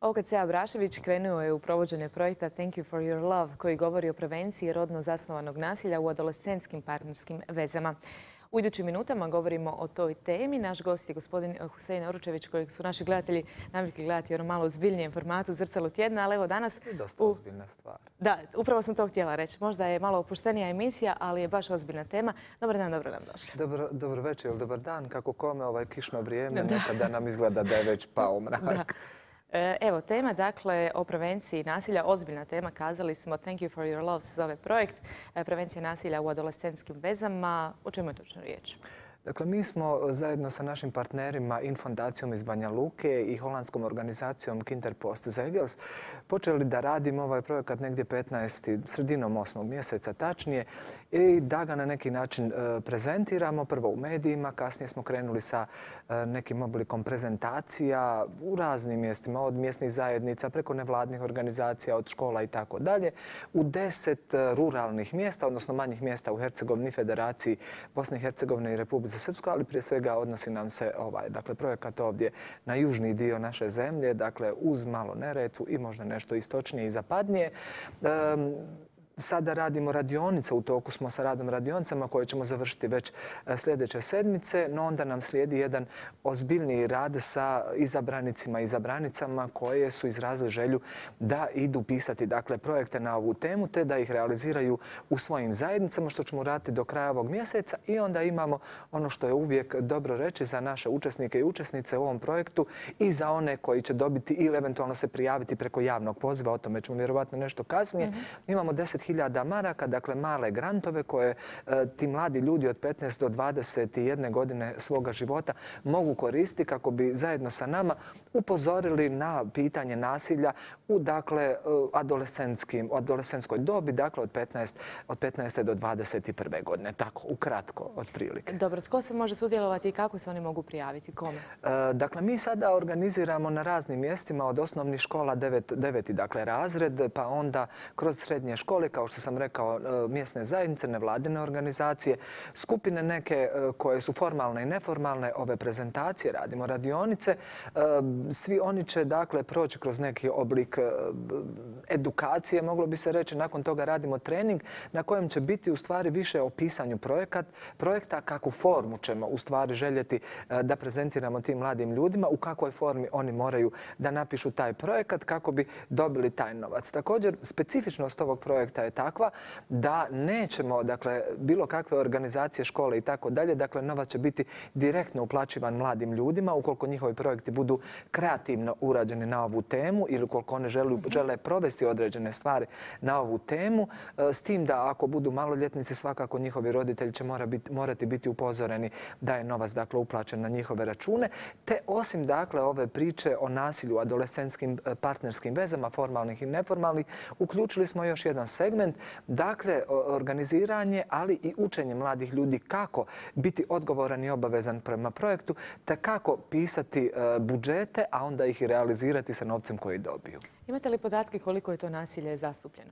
OKC Abrašević krenuo je u provođenje projekta Thank you for your love koji govori o prevenciji rodno zasnovanog nasilja u adolescentskim partnerskim vezama. U idućim minutama govorimo o toj temi. Naš gost je gospodin Husein Oručević, kojeg su naši gledatelji navikli gledati ono malo zbiljnijem formatu Zrcalo tjedna, ali evo danas... Je dosta ozbiljna stvar. Da, upravo sam to htjela reći. Možda je malo opuštenija emisija, ali je baš ozbiljna tema. Dobar dan, dobro nam došli. Dobro večer ili dobar dan. Kako kome ovaj kišno vrijeme, nekada nam izgleda da je već pao mrak. E, E, evo, tema dakle o prevenciji nasilja, ozbiljna tema, kazali smo Thank you for your love se zove projekt, e, prevencija nasilja u adolescentskim vezama. O čemu je točno riječ? Dakle, mi smo zajedno sa našim partnerima Infondacijom iz Banja Luke i holandskom organizacijom Kinterpost Zegels počeli da radimo ovaj projekat negdje 15. sredinom 8. mjeseca tačnije i da ga na neki način e, prezentiramo. Prvo u medijima, kasnije smo krenuli sa e, nekim oblikom prezentacija u raznim mjestima, od mjesnih zajednica, preko nevladnih organizacija, od škola i tako dalje, u deset e, ruralnih mjesta, odnosno manjih mjesta u Hercegovini, Federaciji Bosne i Hercegovine i Republike za Srpsko, ali prije svega odnosi nam se ovaj, dakle, projekat ovdje na južni dio naše zemlje, dakle uz malo Neretvu i možda nešto istočnije i zapadnije. Sada radimo radionice, u toku smo sa radom radionicama koje ćemo završiti već e, sljedeće sedmice, no onda nam slijedi jedan ozbiljniji rad sa izabranicima i izabranicama koje su izrazili želju da idu pisati dakle, projekte na ovu temu te da ih realiziraju u svojim zajednicama, što ćemo raditi do kraja ovog mjeseca i onda imamo ono što je uvijek dobro reći za naše učesnike i učesnice u ovom projektu i za one koji će dobiti ili eventualno se prijaviti preko javnog poziva, o tome ćemo vjerovatno nešto kasnije. Mhm. Imamo 10.000 maraka, dakle male grantove koje e, ti mladi ljudi od 15 do 21 godine svoga života mogu koristiti kako bi zajedno sa nama upozorili na pitanje nasilja u dakle e, adolescentskim, adolescentskoj dobi, dakle od 15, od 15. do 21. godine. Tako, ukratko, od prilike. Dobro, tko se može sudjelovati i kako se oni mogu prijaviti? Kome? E, dakle, mi sada organiziramo na raznim mjestima od osnovnih škola deveti dakle, razred, pa onda kroz srednje škole kao što sam rekao, e, mjesne zajednice, nevladine organizacije, skupine neke e, koje su formalne i neformalne, ove prezentacije, radimo radionice. E, svi oni će dakle proći kroz neki oblik edukacije, moglo bi se reći. Nakon toga radimo trening na kojem će biti u stvari više o pisanju projekta, kakvu formu ćemo u stvari željeti da prezentiramo tim mladim ljudima, u kakvoj formi oni moraju da napišu taj projekat kako bi dobili taj novac. Također, specifičnost ovog projekta je takva da nećemo, dakle, bilo kakve organizacije, škole i tako dalje, dakle, novac će biti direktno uplaćivan mladim ljudima ukoliko njihovi projekti budu kreativno urađeni na ovu temu ili ukoliko one žele provesti određene stvari na ovu temu, e, s tim da ako budu maloljetnici, svakako njihovi roditelji će morati biti upozoreni da je novac, dakle, uplaćen na njihove račune, te osim, dakle, ove priče o nasilju u adolescentskim e, partnerskim vezama, formalnih i neformalnih, uključili smo još jedan segment segment. Dakle, organiziranje, ali i učenje mladih ljudi kako biti odgovoran i obavezan prema projektu, te kako pisati e, budžete, a onda ih i realizirati sa novcem koji dobiju. Imate li podatke koliko je to nasilje zastupljeno?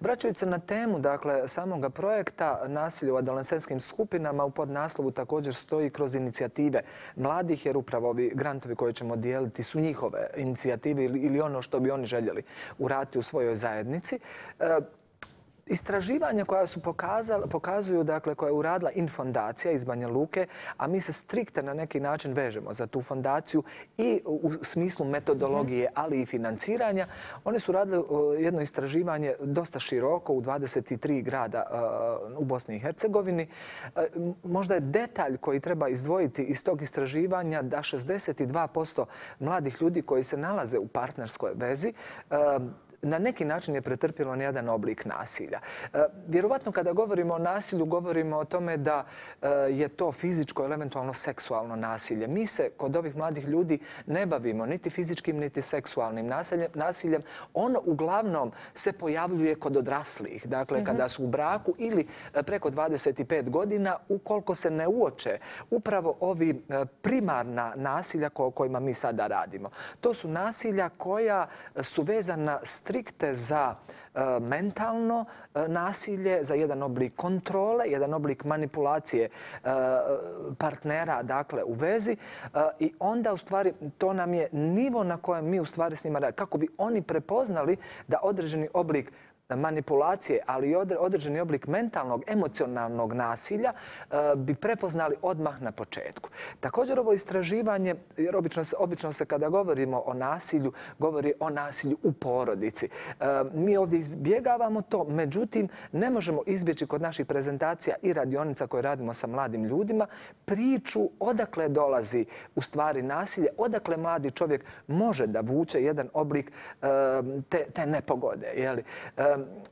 Vraćajući se na temu dakle, samoga projekta nasilja u adolescenskim skupinama, u podnaslovu također stoji kroz inicijative mladih, jer upravo ovi grantovi koje ćemo dijeliti su njihove inicijative ili ono što bi oni željeli urati u svojoj zajednici. E, Istraživanja koja su pokazuju, dakle, koja je uradila Infondacija iz Banja Luke, a mi se strikte na neki način vežemo za tu fondaciju i u smislu metodologije, ali i financiranja, one su radile jedno istraživanje dosta široko u 23 grada u Bosni i Hercegovini. E, možda je detalj koji treba izdvojiti iz tog istraživanja da 62% mladih ljudi koji se nalaze u partnerskoj vezi na neki način je pretrpilo jedan oblik nasilja. E, vjerovatno kada govorimo o nasilju, govorimo o tome da e, je to fizičko ili eventualno seksualno nasilje. Mi se kod ovih mladih ljudi ne bavimo niti fizičkim, niti seksualnim nasiljem. Ono uglavnom se pojavljuje kod odraslih. Dakle, mhm. kada su u braku ili e, preko 25 godina, ukoliko se ne uoče upravo ovi primarna nasilja kojima mi sada radimo. To su nasilja koja su vezana s strikte za e, mentalno e, nasilje, za jedan oblik kontrole, jedan oblik manipulacije e, partnera dakle, u vezi i onda u stvari to nam je nivo na kojem mi u stvari s njima radimo. Kako bi oni prepoznali da određeni oblik manipulacije, ali i određeni oblik mentalnog, emocionalnog nasilja eh, bi prepoznali odmah na početku. Također ovo istraživanje, jer obično se kada govorimo o nasilju, govori o nasilju u porodici. Eh, mi ovdje izbjegavamo to, međutim, ne možemo izbjeći kod naših prezentacija i radionica koje radimo sa mladim ljudima priču odakle dolazi u stvari nasilje, odakle mladi čovjek može da vuče jedan oblik eh, te, te nepogode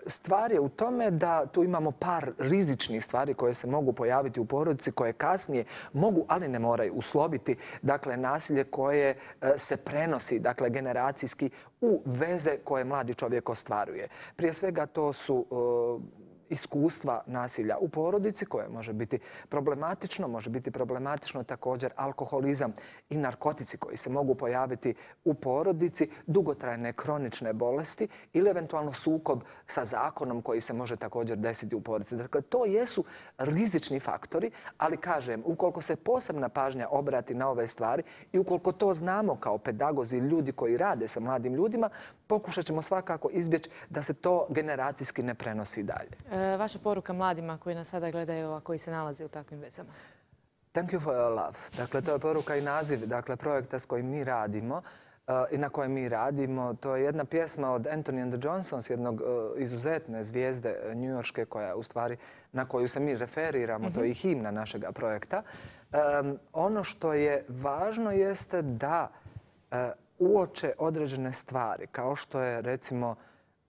stvar je u tome da tu imamo par rizičnih stvari koje se mogu pojaviti u porodici, koje kasnije mogu, ali ne moraju uslobiti, dakle, nasilje koje e, se prenosi, dakle, generacijski u veze koje mladi čovjek ostvaruje. Prije svega to su e, iskustva nasilja u porodici koje može biti problematično, može biti problematično također alkoholizam i narkotici koji se mogu pojaviti u porodici, dugotrajne kronične bolesti ili eventualno sukob sa zakonom koji se može također desiti u porodici. Dakle, to jesu rizični faktori, ali kažem, ukoliko se posebna pažnja obrati na ove stvari i ukoliko to znamo kao pedagozi i ljudi koji rade sa mladim ljudima, pokušat ćemo svakako izbjeći da se to generacijski ne prenosi dalje. E, E, vaša poruka mladima koji nas sada gledaju, a koji se nalaze u takvim vezama? Thank you for your love. Dakle, to je poruka i naziv dakle, projekta s kojim mi radimo e, i na kojem mi radimo. To je jedna pjesma od Anthony and the Johnsons, jednog e, izuzetne zvijezde njujorske koja u stvari na koju se mi referiramo, to je i mhm. himna našeg projekta. Ono što je važno jeste da uoče određene stvari, kao što je recimo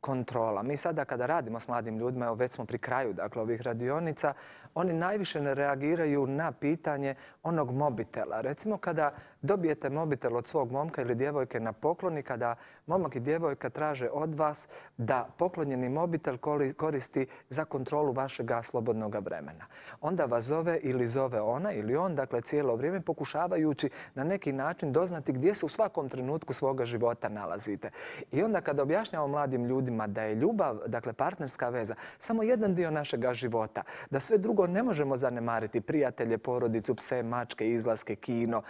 kontrola. Mi sada kada radimo s mladim ljudima, evo već smo pri kraju dakle, ovih radionica, oni najviše ne reagiraju na pitanje onog mobitela. Recimo kada dobijete mobitel od svog momka ili djevojke na pokloni, kada momak i djevojka traže od vas da poklonjeni mobitel koristi za kontrolu vašeg slobodnog vremena. Onda vas zove ili zove ona ili on, dakle cijelo vrijeme pokušavajući na neki način doznati gdje se u svakom trenutku svoga života nalazite. I onda kada objašnjamo mladim ljudima da je ljubav, dakle partnerska veza, samo jedan dio našeg života, da sve drugo ne možemo zanemariti, prijatelje, porodicu, pse, mačke, izlaske, kino,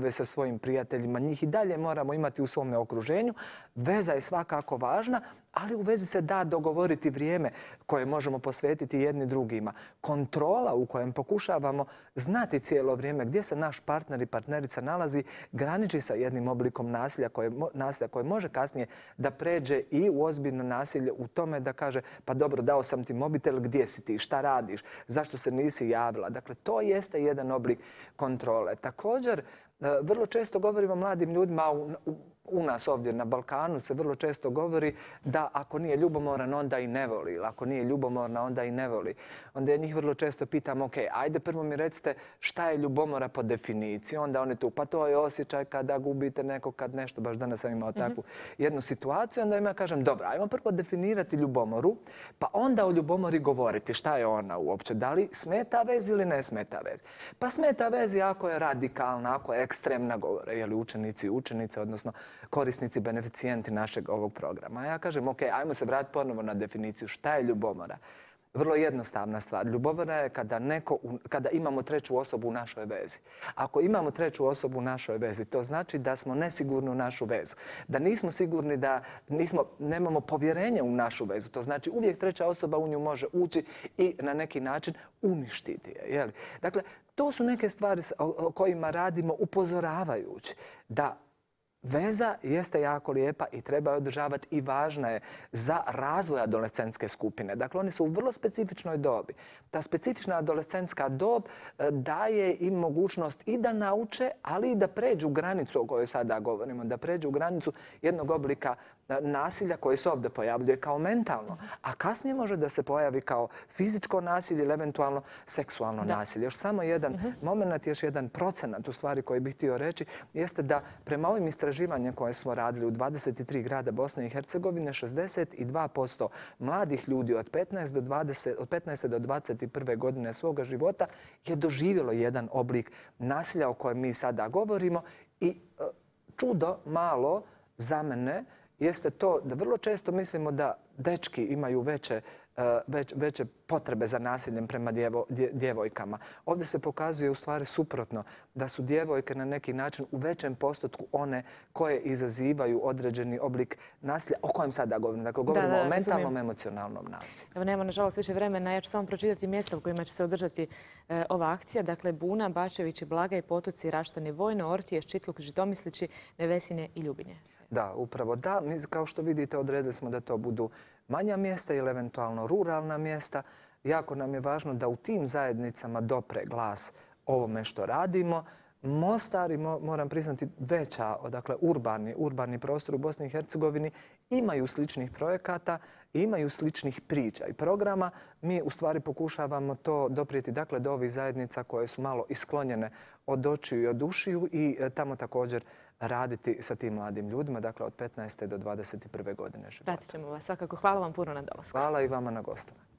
zabave sa svojim prijateljima, njih i dalje moramo imati u svome okruženju. Veza je svakako važna, ali u vezi se da dogovoriti vrijeme koje možemo posvetiti jedni drugima. Kontrola u kojem pokušavamo znati cijelo vrijeme gdje se naš partner i partnerica nalazi, graniči sa jednim oblikom nasilja koje, nasilja koje može kasnije da pređe i u ozbiljno nasilje u tome da kaže pa dobro, dao sam ti mobitel, gdje si ti, šta radiš, zašto se nisi javila. Dakle, to jeste jedan oblik kontrole. Također, Eh, vrlo često govorimo mladim ljudima u nas ovdje na Balkanu se vrlo često govori da ako nije ljubomoran, onda i ne voli. Ili ako nije ljubomorna, onda i ne voli. Onda ja njih vrlo često pitam, ok, ajde prvo mi recite šta je ljubomora po definiciji. Onda oni tu, pa to je osjećaj kada gubite neko, kad nešto, baš danas sam imao takvu jednu situaciju. Onda im ja kažem, dobro, ajmo prvo definirati ljubomoru, pa onda o ljubomori govoriti šta je ona uopće. Da li smeta vez ili ne smeta vez? Pa smeta vez ako je radikalna, ako je ekstremna, govore, jeli učenici i učenice, odnosno korisnici, beneficijenti našeg ovog programa. Ja kažem, ok, ajmo se vratiti ponovo na definiciju šta je ljubomora. Vrlo jednostavna stvar. Ljubomora je kada, neko, kada imamo treću osobu u našoj vezi. Ako imamo treću osobu u našoj vezi, to znači da smo nesigurni u našu vezu. Da nismo sigurni da nismo, nemamo povjerenje u našu vezu. To znači uvijek treća osoba u nju može ući i na neki način uništiti je. Jeli? Dakle, to su neke stvari o kojima radimo upozoravajući da Veza jeste jako lijepa i treba je održavati i važna je za razvoj adolescentske skupine. Dakle, oni su u vrlo specifičnoj dobi. Ta specifična adolescentska dob e, daje im mogućnost i da nauče, ali i da pređu granicu o kojoj sada govorimo, da pređu granicu jednog oblika nasilja koje se ovdje pojavljuje kao mentalno, a kasnije može da se pojavi kao fizičko nasilje ili eventualno seksualno nasilje. Još samo jedan mhm. moment, još jedan procenat u stvari koji bih htio reći, jeste da prema ovim istraživanjem koje smo radili u 23 grada Bosne i Hercegovine, 62% mladih ljudi od 15 do 20, od 15 do 21. godine svoga života je doživjelo jedan oblik nasilja o kojem mi sada govorimo i e, čudo malo za mene jeste to da vrlo često mislimo da dečki imaju veće E, već, veće potrebe za nasiljem prema djevo, djevojkama. Ovdje se pokazuje u stvari suprotno da su djevojke na neki način u većem postotku one koje izazivaju određeni oblik nasilja. O kojem sada govorimo? Dakle, govorimo da, da, o mentalnom, emocionalnom nasilju. Evo, nema nažalost više vremena. Ja ću samo pročitati mjesta u kojima će se održati e, ova akcija. Dakle, Buna, Bačević, Blaga i Potoci, Raštani, Vojno, Ortije, Ščitluk, Žitomislići, Nevesine i Ljubinje. Da, upravo da. Mi, kao što vidite, odredili smo da to budu manja mjesta ili eventualno ruralna mjesta. Jako nam je važno da u tim zajednicama dopre glas ovome što radimo. Mostari, moram priznati, veća, dakle, urbani, urbani prostor u Bosni i Hercegovini imaju sličnih projekata, imaju sličnih priča i programa. Mi u stvari pokušavamo to doprijeti dakle, do ovih zajednica koje su malo isklonjene od očiju i od ušiju i e, tamo također raditi sa tim mladim ljudima, dakle od 15. do 21. godine života. Pratit ćemo vas svakako. Hvala vam puno na dolazku. Hvala i vama na gostovanju.